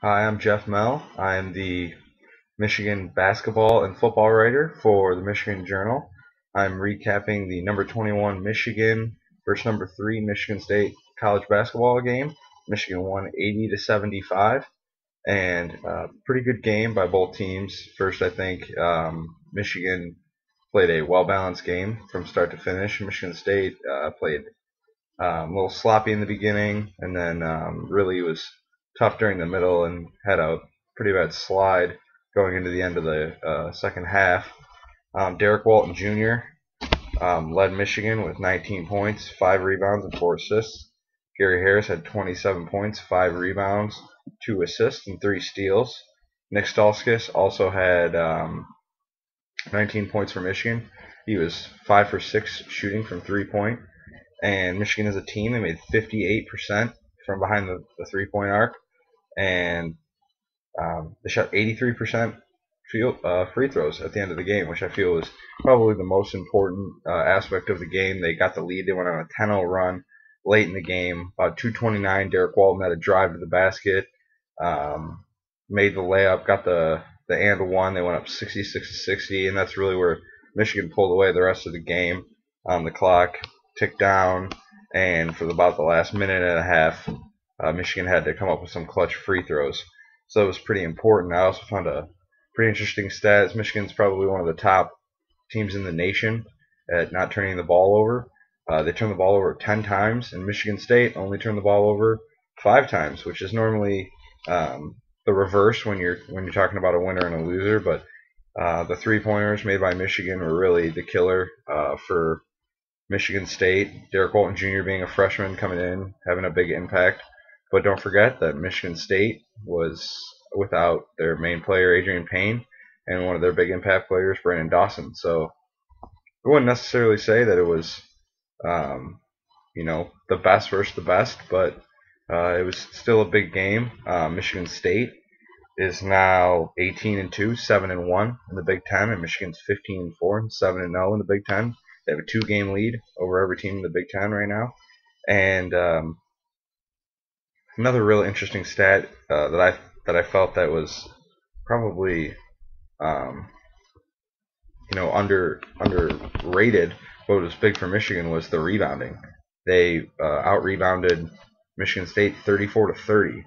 Hi, I'm Geoff Mehl. I am the Michigan basketball and football writer for the Michigan Journal. I'm recapping the number 21 Michigan versus number 3 Michigan State college basketball game. Michigan won 80 to 75, and uh, pretty good game by both teams. First, I think um, Michigan played a well-balanced game from start to finish. Michigan State uh, played um, a little sloppy in the beginning, and then um, really was tough during the middle and had a pretty bad slide going into the end of the uh, second half. Um, Derrick Walton Jr. Um, led Michigan with 19 points, 5 rebounds, and 4 assists. Gary Harris had 27 points, 5 rebounds, 2 assists, and 3 steals. Nick Stauskas also had um, 19 points for Michigan. He was 5 for 6 shooting from 3 point. And Michigan as a team, they made 58% from behind the, the three point arc and um, they shot 83% field, uh, free throws at the end of the game, which I feel is probably the most important uh, aspect of the game. They got the lead. They went on a 10-0 run late in the game. About 2:29, Derrick Walton had a drive to the basket, um, made the layup, got the the and one. They went up 66 to 60, and that's really where Michigan pulled away the rest of the game. Um, the clock ticked down, and for about the last minute and a half, uh, Michigan had to come up with some clutch free throws. So it was pretty important. I also found a pretty interesting stat. Michigan's probably one of the top teams in the nation at not turning the ball over. Uh, they turned the ball over 10 times, and Michigan State only turned the ball over five times, which is normally um, the reverse when you're when you're talking about a winner and a loser. But uh, the three pointers made by Michigan were really the killer uh, for Michigan State. Derrick Walton Jr. being a freshman coming in, having a big impact. But don't forget that Michigan State was without their main player, Adreian Payne, and one of their big impact players, Branden Dawson. So I wouldn't necessarily say that it was, um, you know, the best versus the best, but uh, it was still a big game. Uh, Michigan State is now 18 and 2, 7 and 1 in the Big Ten, and Michigan's 15 and 4, 7 and 0 in the Big Ten. They have a two-game lead over every team in the Big Ten right now, and um, another real interesting stat uh, that I that I felt that was probably um, you know under underrated, but was big for Michigan was the rebounding. They uh, out rebounded Michigan State 34 to 30.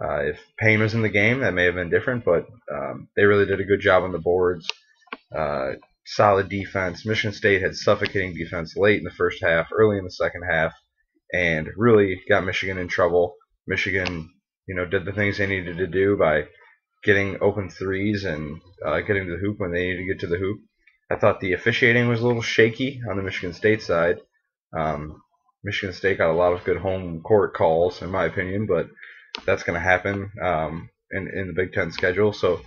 Uh, if Payne was in the game, that may have been different, but um, they really did a good job on the boards. Uh, solid defense. Michigan State had suffocating defense late in the first half, early in the second half, and really got Michigan in trouble. Michigan, you know, did the things they needed to do by getting open threes and uh, getting to the hoop when they needed to get to the hoop. I thought the officiating was a little shaky on the Michigan State side. Um, Michigan State got a lot of good home court calls, in my opinion, but that's going to happen um, in, in the Big Ten schedule. So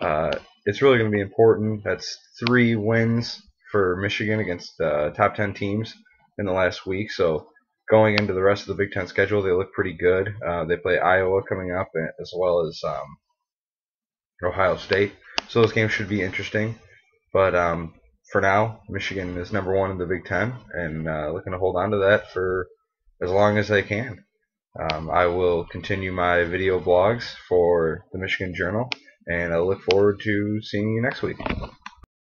uh, it's really going to be important. That's three wins for Michigan against uh, top 10 teams in the last week. So going into the rest of the Big Ten schedule, they look pretty good. Uh, they play Iowa coming up, eh, as well as um, Ohio State. So those games should be interesting. But um, for now, Michigan is number one in the Big Ten, and uh, looking to hold on to that for as long as they can. Um, I will continue my video blogs for the Michigan Journal, and I look forward to seeing you next week.